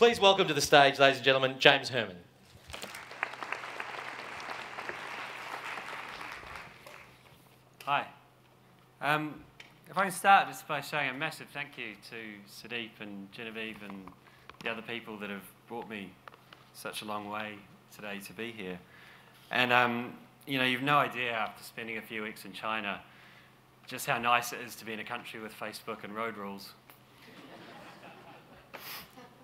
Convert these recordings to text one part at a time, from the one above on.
Please welcome to the stage, ladies and gentlemen, James Hurman. Hi. Um, if I can start just by saying a massive thank you to Sudeep and Genevieve and the other people that have brought me such a long way today to be here. And, um, you know, you've no idea after spending a few weeks in China just how nice it is to be in a country with Facebook and road rules.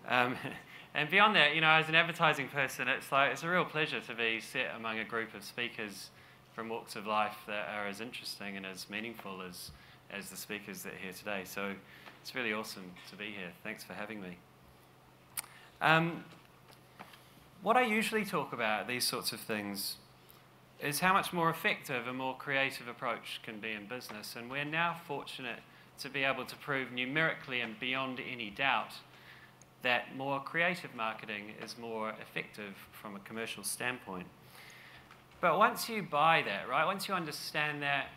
Um, and beyond that, you know, as an advertising person, it's like it's a real pleasure to be set among a group of speakers from walks of life that are as interesting and as meaningful as, as the speakers that are here today. So it's really awesome to be here. Thanks for having me. Um, what I usually talk about, these sorts of things, is how much more effective a more creative approach can be in business. And we're now fortunate to be able to prove numerically and beyond any doubt that more creative marketing is more effective from a commercial standpoint. But once you buy that, right, once you understand that,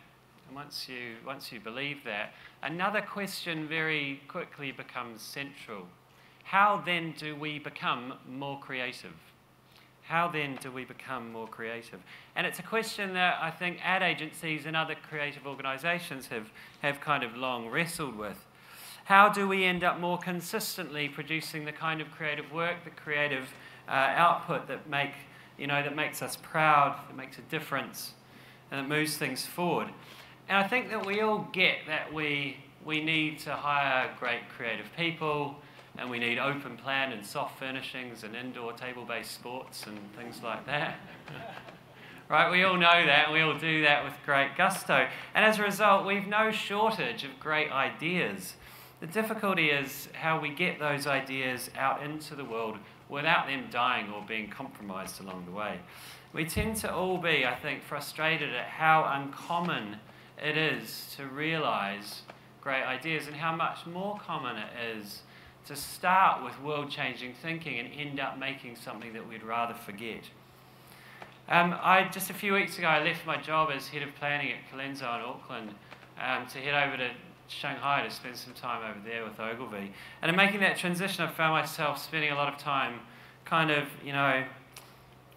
and once you, once you believe that, another question very quickly becomes central. How then do we become more creative? How then do we become more creative? And it's a question that I think ad agencies and other creative organizations have, have kind of long wrestled with. How do we end up more consistently producing the kind of creative work, the creative uh, output that, make, you know, that makes us proud, that makes a difference, and that moves things forward? And I think that we all get that we, we need to hire great creative people, and we need open plan and soft furnishings and indoor table-based sports and things like that. right, we all know that, and we all do that with great gusto. And as a result, we've no shortage of great ideas. The difficulty is how we get those ideas out into the world without them dying or being compromised along the way. We tend to all be, I think, frustrated at how uncommon it is to realize great ideas and how much more common it is to start with world changing thinking and end up making something that we'd rather forget. Um, I, just a few weeks ago, I left my job as head of planning at Colenso in Auckland um, to head over to Shanghai to spend some time over there with Ogilvy. And in making that transition, I found myself spending a lot of time kind of, you know,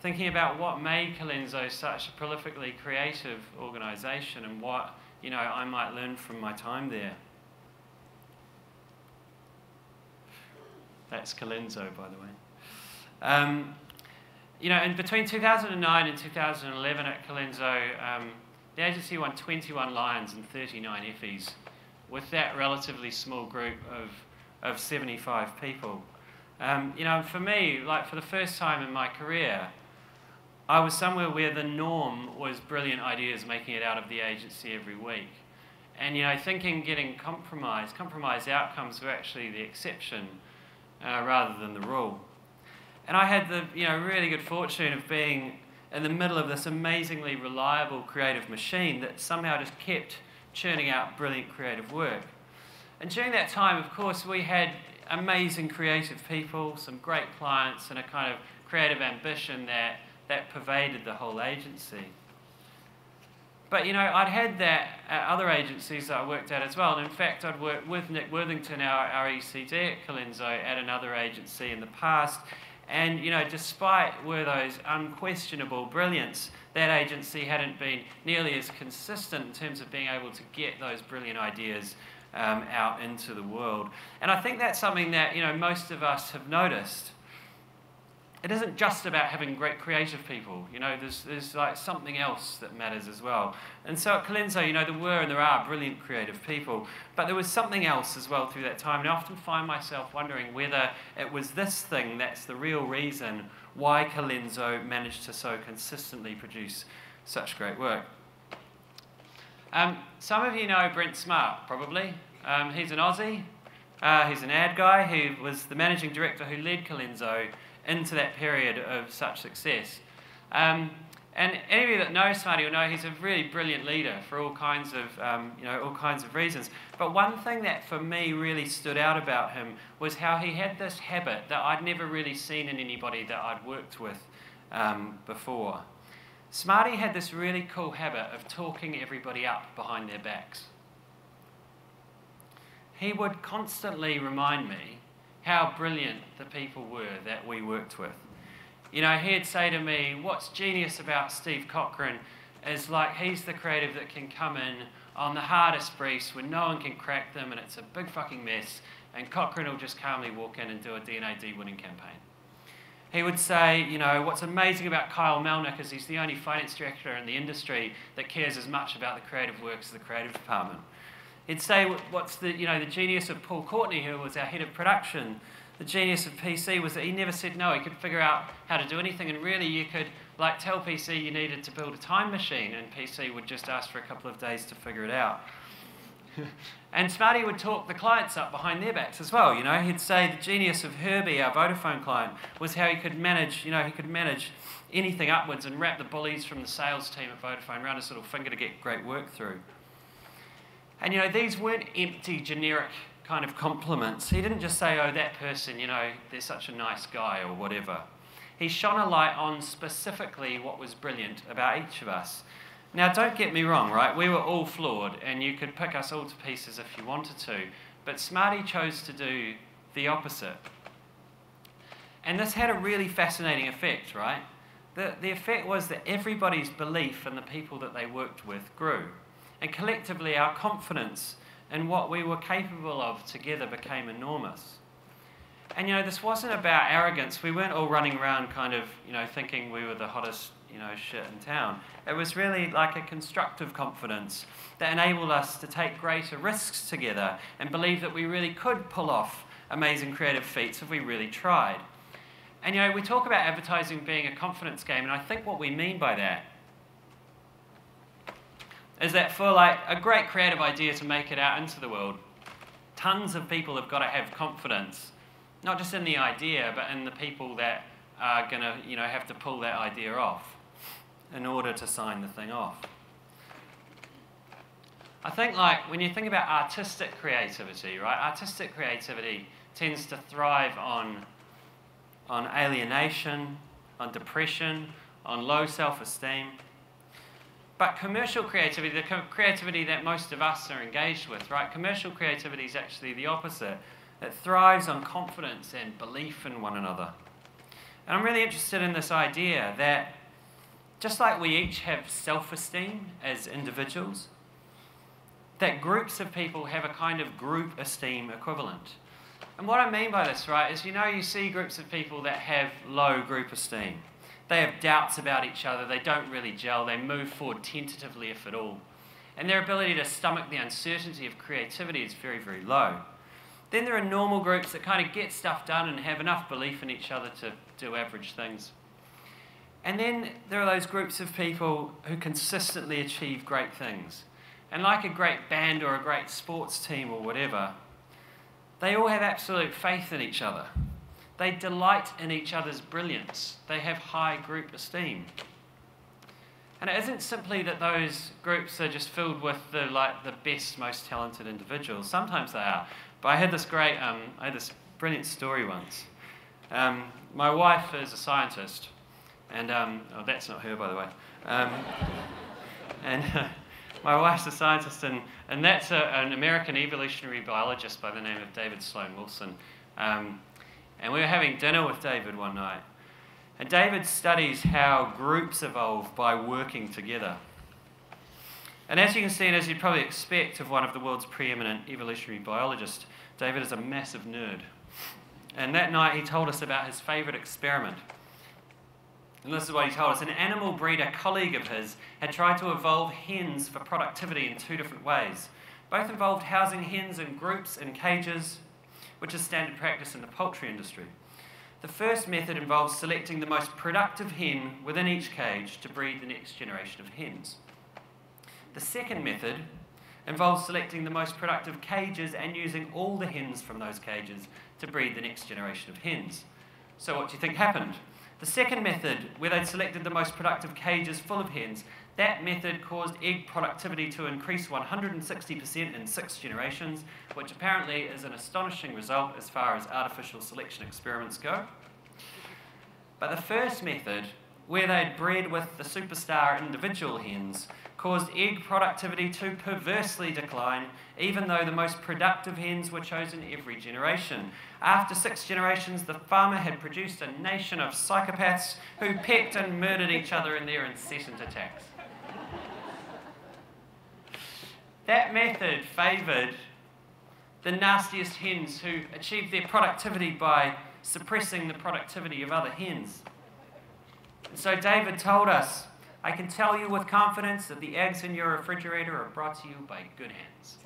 thinking about what made Colenso such a prolifically creative organisation and what, you know, I might learn from my time there. That's Colenso, by the way. Um, you know, and between 2009 and 2011 at Colenso, um, the agency won 21 Lions and 39 Effies with that relatively small group of, of 75 people. Um, you know, for me, like for the first time in my career, I was somewhere where the norm was brilliant ideas making it out of the agency every week. And, you know, thinking getting compromised, compromised outcomes were actually the exception uh, rather than the rule. And I had the you know, really good fortune of being in the middle of this amazingly reliable creative machine that somehow just kept churning out brilliant creative work. And during that time, of course, we had amazing creative people, some great clients, and a kind of creative ambition that, that pervaded the whole agency. But you know, I'd had that at other agencies that I worked at as well. And in fact, I'd worked with Nick Worthington, our, our ECD at Colenso, at another agency in the past. And you know, despite were those unquestionable brilliance, that agency hadn't been nearly as consistent in terms of being able to get those brilliant ideas um, out into the world. And I think that's something that you know most of us have noticed it isn't just about having great creative people. You know, there's, there's like something else that matters as well. And so at Colenso, you know, there were and there are brilliant creative people, but there was something else as well through that time. And I often find myself wondering whether it was this thing that's the real reason why Colenso managed to so consistently produce such great work. Um, some of you know Brent Smart, probably. Um, he's an Aussie. Uh, he's an ad guy He was the managing director who led Colenso into that period of such success. Um, and any of you that knows Smarty will know he's a really brilliant leader for all kinds of, um, you know, all kinds of reasons. But one thing that for me really stood out about him was how he had this habit that I'd never really seen in anybody that I'd worked with um, before. Smarty had this really cool habit of talking everybody up behind their backs. He would constantly remind me how brilliant the people were that we worked with. You know, he'd say to me, What's genius about Steve Cochran is like he's the creative that can come in on the hardest briefs when no one can crack them and it's a big fucking mess, and Cochran will just calmly walk in and do a D&AD winning campaign. He would say, you know, what's amazing about Kyle Melnick is he's the only finance director in the industry that cares as much about the creative works as the creative department. He'd say what's the, you know, the genius of Paul Courtney, who was our head of production, the genius of PC was that he never said no. He could figure out how to do anything, and really you could like tell PC you needed to build a time machine, and PC would just ask for a couple of days to figure it out. and Smarty would talk the clients up behind their backs as well. You know, he'd say the genius of Herbie, our Vodafone client, was how he could manage. You know, he could manage anything upwards and wrap the bullies from the sales team at Vodafone around his little finger to get great work through. And you know, these weren't empty, generic kind of compliments. He didn't just say, oh, that person, you know, they're such a nice guy or whatever. He shone a light on specifically what was brilliant about each of us. Now, don't get me wrong, right? We were all flawed, and you could pick us all to pieces if you wanted to. But Smarty chose to do the opposite. And this had a really fascinating effect, right? The, the effect was that everybody's belief in the people that they worked with grew. And collectively, our confidence in what we were capable of together became enormous. And you know, this wasn't about arrogance. We weren't all running around kind of, you know, thinking we were the hottest, you know, shit in town. It was really like a constructive confidence that enabled us to take greater risks together and believe that we really could pull off amazing creative feats if we really tried. And you know, we talk about advertising being a confidence game, and I think what we mean by that is that for like a great creative idea to make it out into the world, tons of people have got to have confidence not just in the idea, but in the people that are going to, you know, have to pull that idea off in order to sign the thing off. I think, like, when you think about artistic creativity, right? Artistic creativity tends to thrive on, on alienation, on depression, on low self esteem. But commercial creativity, the creativity that most of us are engaged with, right? Commercial creativity is actually the opposite. It thrives on confidence and belief in one another. And I'm really interested in this idea that just like we each have self esteem as individuals, that groups of people have a kind of group esteem equivalent. And what I mean by this, right, is you know, you see groups of people that have low group esteem. They have doubts about each other, they don't really gel, they move forward tentatively, if at all. And their ability to stomach the uncertainty of creativity is very, very low. Then there are normal groups that kind of get stuff done and have enough belief in each other to do average things. And then there are those groups of people who consistently achieve great things. And like a great band or a great sports team or whatever, they all have absolute faith in each other. They delight in each other's brilliance. They have high group esteem. And it isn't simply that those groups are just filled with the like the best, most talented individuals. Sometimes they are, but I had this great, um, I had this brilliant story once. Um, my wife is a scientist, and um, oh, that's not her, by the way. Um, and uh, my wife's a scientist, and, and that's a, an American evolutionary biologist by the name of David Sloan Wilson. Um, and we were having dinner with David one night. And David studies how groups evolve by working together. And as you can see, and as you'd probably expect of one of the world's preeminent evolutionary biologists, David is a massive nerd. And that night he told us about his favourite experiment. And this is what he told us. An animal breeder colleague of his had tried to evolve hens for productivity in two different ways. Both involved housing hens in groups in cages, which is standard practice in the poultry industry. The first method involves selecting the most productive hen within each cage to breed the next generation of hens. The second method involves selecting the most productive cages and using all the hens from those cages to breed the next generation of hens. So, what do you think happened? The second method, where they'd selected the most productive cages full of hens, that method caused egg productivity to increase 160% in six generations, which apparently is an astonishing result as far as artificial selection experiments go. But the first method, where they'd bred with the superstar individual hens, caused egg productivity to perversely decline, even though the most productive hens were chosen every generation. After six generations, the farmer had produced a nation of psychopaths who pecked and murdered each other in their incessant attacks. That method favoured the nastiest hens who achieved their productivity by suppressing the productivity of other hens. And so David told us, I can tell you with confidence that the eggs in your refrigerator are brought to you by good hens.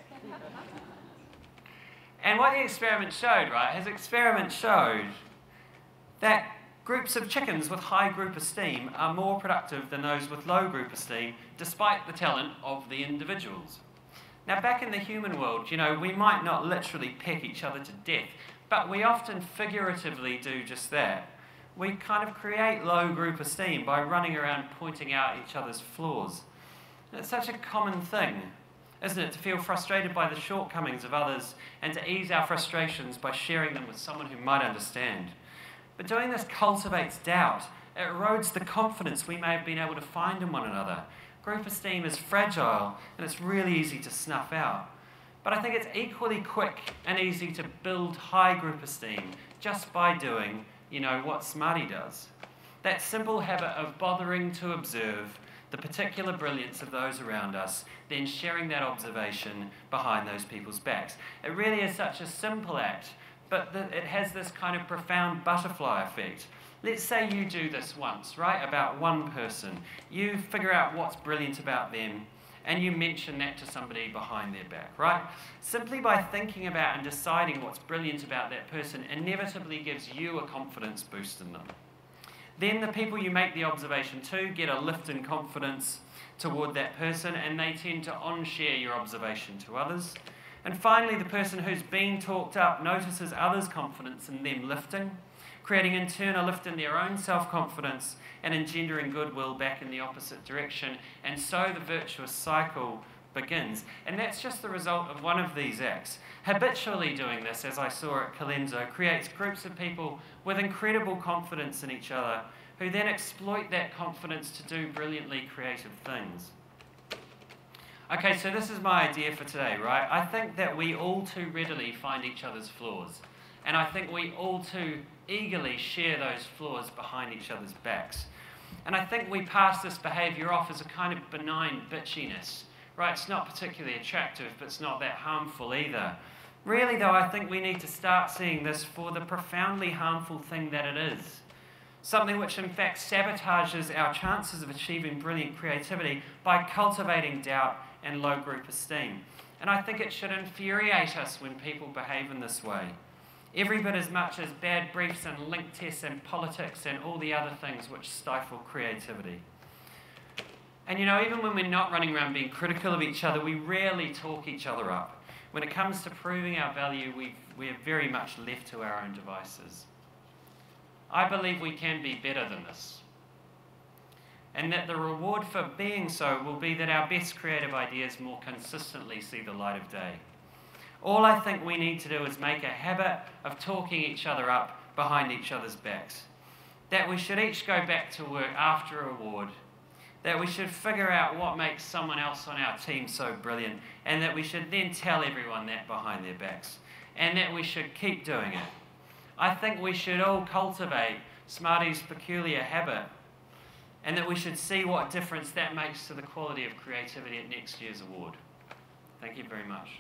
and what the experiment showed, right, his experiment showed that groups of chickens with high group esteem are more productive than those with low group esteem, despite the talent of the individuals. Now, back in the human world, you know, we might not literally peck each other to death, but we often figuratively do just that. We kind of create low group esteem by running around pointing out each other's flaws. It's such a common thing, isn't it, to feel frustrated by the shortcomings of others and to ease our frustrations by sharing them with someone who might understand. But doing this cultivates doubt. It erodes the confidence we may have been able to find in one another Group esteem is fragile and it's really easy to snuff out. But I think it's equally quick and easy to build high group esteem just by doing, you know, what Smarty does. That simple habit of bothering to observe the particular brilliance of those around us, then sharing that observation behind those people's backs. It really is such a simple act, but it has this kind of profound butterfly effect Let's say you do this once, right? About one person. You figure out what's brilliant about them and you mention that to somebody behind their back, right? Simply by thinking about and deciding what's brilliant about that person inevitably gives you a confidence boost in them. Then the people you make the observation to get a lift in confidence toward that person and they tend to on share your observation to others. And finally, the person who's been talked up notices others' confidence in them lifting creating in turn a lift in their own self confidence and engendering goodwill back in the opposite direction. And so the virtuous cycle begins. And that's just the result of one of these acts. Habitually doing this, as I saw at Colenso, creates groups of people with incredible confidence in each other who then exploit that confidence to do brilliantly creative things. Okay, so this is my idea for today, right? I think that we all too readily find each other's flaws. And I think we all too eagerly share those flaws behind each other's backs. And I think we pass this behavior off as a kind of benign bitchiness. Right, it's not particularly attractive, but it's not that harmful either. Really, though, I think we need to start seeing this for the profoundly harmful thing that it is. Something which, in fact, sabotages our chances of achieving brilliant creativity by cultivating doubt and low group esteem. And I think it should infuriate us when people behave in this way every bit as much as bad briefs and link tests and politics and all the other things which stifle creativity. And you know, even when we're not running around being critical of each other, we rarely talk each other up. When it comes to proving our value, we we're very much left to our own devices. I believe we can be better than this. And that the reward for being so will be that our best creative ideas more consistently see the light of day. All I think we need to do is make a habit of talking each other up behind each other's backs. That we should each go back to work after a award. That we should figure out what makes someone else on our team so brilliant. And that we should then tell everyone that behind their backs. And that we should keep doing it. I think we should all cultivate Smarty's peculiar habit. And that we should see what difference that makes to the quality of creativity at next year's award. Thank you very much.